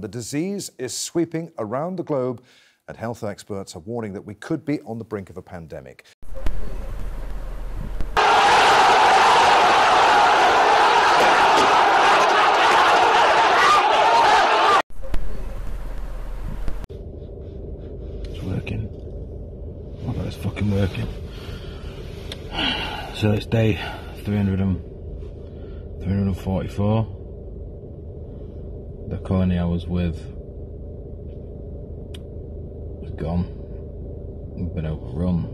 The disease is sweeping around the globe, and health experts are warning that we could be on the brink of a pandemic. It's working. God, it's fucking working. So it's day 300 and, 344. The colony I was with was gone. We've been overrun.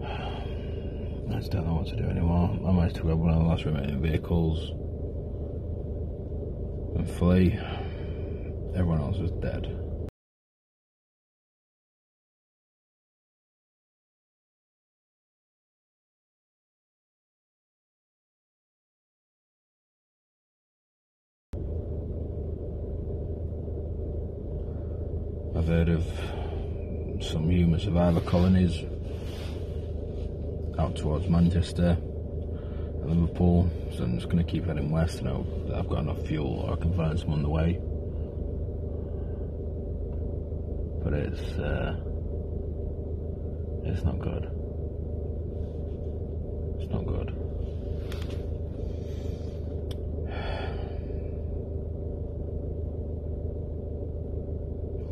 I just don't know what to do anymore. I managed to grab one of the last remaining vehicles and flee. Everyone else was dead. I've heard of some human survivor colonies out towards Manchester and Liverpool, so I'm just going to keep heading west and that I've got enough fuel or I can find some on the way. But it's uh, it's not good. It's not good.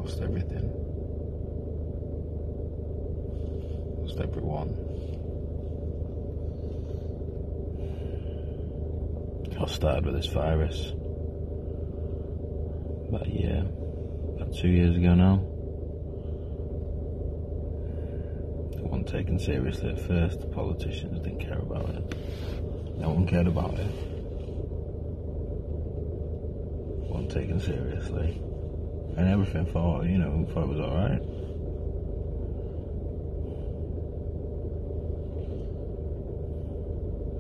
Lost everything. Lost everyone. I started with this virus about a year, about two years ago now. It wasn't taken seriously at first. The politicians didn't care about it. No one cared about it. wasn't taken seriously. And everything thought, you know, thought it was alright.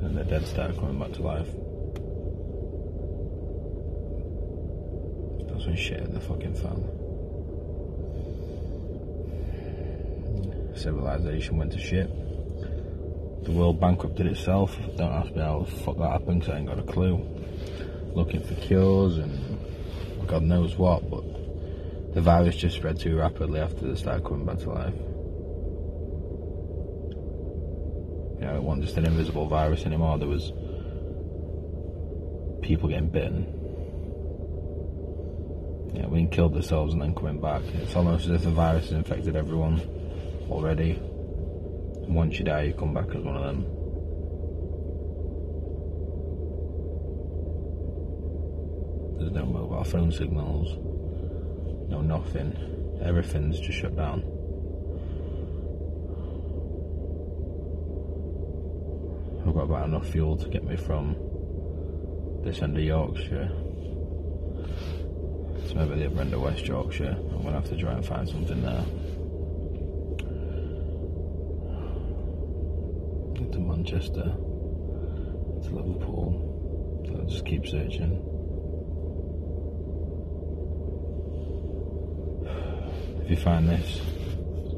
And the dead started coming back to life. That's when shit hit the fucking fan. Civilization went to shit. The world bankrupted itself. Don't ask me how the fuck that happened I ain't got a clue. Looking for cures and God knows what, but the virus just spread too rapidly after they started coming back to life. You know, it wasn't just an invisible virus anymore, there was people getting bitten. Yeah, we killed themselves and then coming back. It's almost as if the virus has infected everyone already. And once you die, you come back as one of them. There's no mobile phone signals, no nothing. Everything's just shut down. I've got about enough fuel to get me from this end of Yorkshire to maybe the other end of West Yorkshire. I'm gonna have to try and find something there. Get to Manchester, to Liverpool. So I'll just keep searching. If you find this,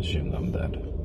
assume that I'm dead.